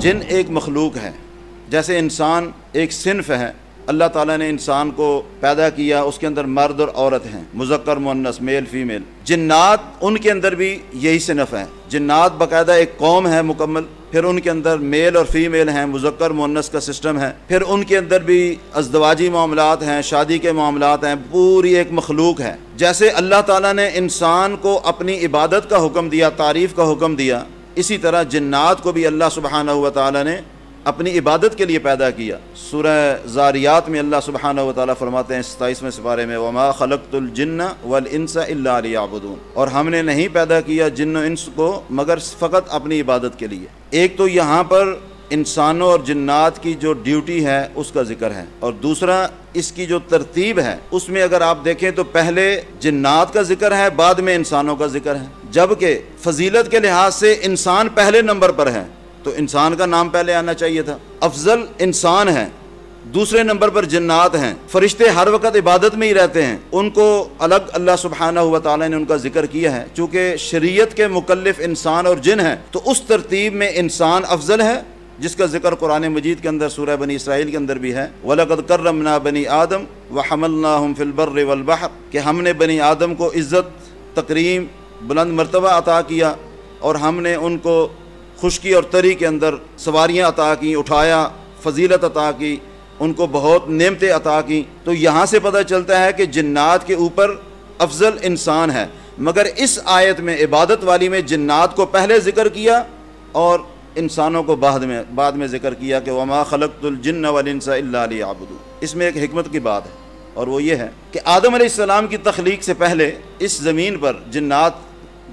जिन एक मखलूक है, जैसे इंसान एक सिनफ है, अल्लाह ताला ने इंसान को पैदा किया, उसके अंदर मर्द और औरत हैं, मुजक्कर मुन्नस मेल, फीमेल। जिन्नात, उनके अंदर भी यही सिनफ है। जिन्नात बाकायदा एक कौम है मुकम्मल, फिर उनके अंदर मेल और फीमेल हैं, मुजक्कर मुन्नस का सिस्टम है। फिर उनके अंदर भी अजदवाजी मामलात हैं, शादी के मामलात हैं, पूरी एक मखलूक है। जैसे अल्लाह ताला ने इंसान को अपनी इबादत का हुक्म दिया, तारीफ़ का हुक्म दिया इसी तरह जन्नात को भी अल्लाह सुबहाना हुआ ताला ने अपनी इबादत के लिए पैदा किया। सूरह ज़ारियात में अल्लाह सुबहाना वाली फरमाते हैं सताईसवें सिपारे में, वमा खलकतुलजन्न वल इंसा और हमने नहीं पैदा किया जिन्न इंस को, मगर फ़कत अपनी इबादत के लिए। एक तो यहाँ पर इंसानों और जन्नात की जो ड्यूटी है, उसका ज़िक्र है। और दूसरा, इसकी जो तरतीब है, उसमें अगर आप देखें तो पहले जन्नात का ज़िक्र है, बाद में इंसानों का ज़िक्र है। जबकि फजीलत के लिहाज से इंसान पहले नंबर पर है तो इंसान का नाम पहले आना चाहिए था। अफजल इंसान है, दूसरे नंबर पर जन्नात हैं। फरिश्ते हर वक्त इबादत में ही रहते हैं। उनको अलग अल्लाह सुबहाना हुआ ताला ने उनका ज़िक्र किया है। चूँकि शरीयत के मुकलफ इंसान और जिन हैं तो उस तरतीब में इंसान अफजल है, जिसका ज़िक्र कुरान मजीद के अंदर, सूरह बनी इसराइल के अंदर भी है। वलकद करमना बनी आदम व हमलना हम फिलबर वलबहर कि हमने बनी आदम को इज़्ज़त, तकरीम बुलंद मरतबा अता किया और हमने उनको खुशकी और तरी के अंदर सवारियाँ अता की, उठाया, फजीलत अता की, उनको बहुत नेमतें अता की। तो यहाँ से पता चलता है कि जन्नात के ऊपर अफजल इंसान है। मगर इस आयत में, इबादत वाली में जन्नात को पहले ज़िक्र किया और इंसानों को बाद में बाद में ज़िक्र किया कि वमा खलकतुलजन्न आबुदू इसमें एक हमत की बात है और वो ये है कि आदम की तख्लीक से पहले इस ज़मीन पर जन्नात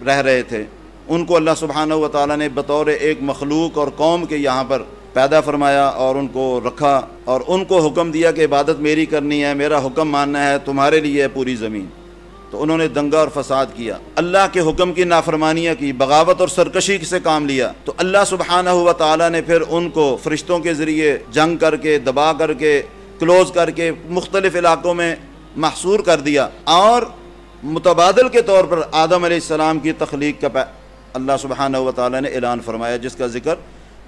रह रहे थे। उनको अल्लाह सुबहान ताली ने बतौर एक मखलूक और कौम के यहाँ पर पैदा फरमाया और उनको रखा और उनको हुक्म दिया कि इबादत मेरी करनी है, मेरा हुक्म मानना है, तुम्हारे लिए है पूरी ज़मीन। तो उन्होंने दंगा और फसाद किया। अल्लाह के हुक्म की नाफरमानियाँ की, बगावत और सरकशी से काम लिया। तो अल्लाह सुबहाना हुआ ताली ने फिर उनको फ़रिश्तों के ज़रिए जंग करके, दबा करके, क्लोज़ करके मुख्तलिफ़ इलाक़ों में महसूर कर दिया और मुतबादल के तौर पर आदम आसमाम की तख्लीक का अल्लाह सुबहाना ताली ने ऐलान फरमाया, जिसका ज़िक्र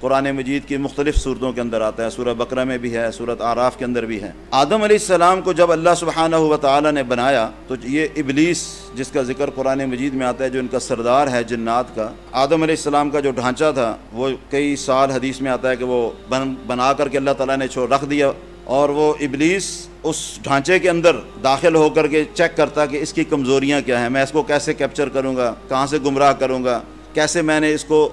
कुरान मजीद की मुख्तलिफ़ सूरतों के अंदर आता है। सूरह बकरा में भी है, सूरत आराफ के अंदर भी है। आदम सलाम को जब अल्लाह सुबहाना ताली ने बनाया तो ये इबलीस, जिसका ज़िक्र कुरान मजीद में आता है, जो इनका सरदार है जन्नात का, आदम सलाम का जो ढांचा था, वो कई साल हदीस में आता है कि वो बन बना करके अल्लाह ताला ने छोड़ रख दिया। और वो इबलीस उस ढांचे के अंदर दाखिल होकर के चेक करता कि इसकी कमज़ोरियाँ क्या हैं। मैं इसको कैसे कैप्चर करूँगा? कहाँ से गुमराह करूँगा? कैसे मैंने इसको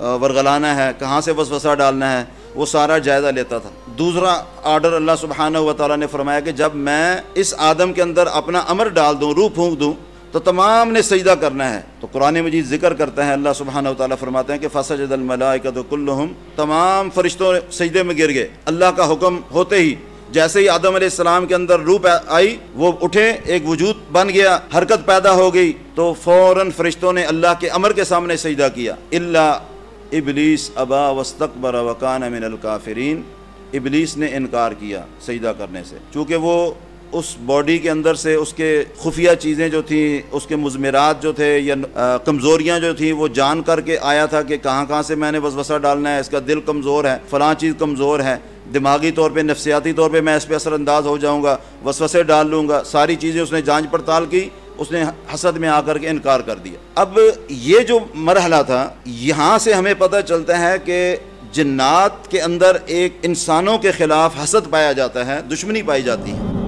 वरगलाना है? कहाँ से वसवसा डालना है? वो सारा जायज़ा लेता था। दूसरा आर्डर अल्लाह सुबहाना हुआ ताला ने फरमाया कि जब मैं इस आदम के अंदर अपना अमर डाल दूँ, रूह फूँक दूँ तो तमाम ने सजदा करना है। तो कुरान मजीद ज़िक्र करते हैं, अल्लाह सुबहाना ताला फरमाते हैं कि फ़सजदलमलाइकत कुल्लुहुम, तमाम फरिश्तों सजदे में गिर गए। अल्लाह का हुक्म होते ही, जैसे ही आदम सलाम के अंदर रूप आई, वो उठे, एक वजूद बन गया, हरकत पैदा हो गई तो फ़ौर फरिश्तों ने अल्लाह के अमर के सामने सजदा किया। इल्ला इबलीस अबा वस्तकबर वकान मिनल काफरीन। इबलीस ने इनकार किया सजदा करने से। चूँकि वो उस बॉडी के अंदर से उसके खुफिया चीज़ें जो थी, उसके मजमरात जो थे या कमज़ोरियाँ जो थी, वो जान करके आया था कि कहाँ कहाँ से मैंने वसवसा डालना है, इसका दिल कमज़ोर है, फ़लाँ चीज़ कमज़ोर है, दिमागी तौर पे, नफसियाती तौर पे मैं इस पर असरअंदाज हो जाऊँगा, वसवसे डाल लूँगा, सारी चीज़ें उसने जाँच पड़ताल की, उसने हसद में आकर के इनकार कर दिया। अब ये जो मरहला था, यहाँ से हमें पता चलता है कि जन्नात के अंदर एक इंसानों के ख़िलाफ़ हसद पाया जाता है, दुश्मनी पाई जाती है।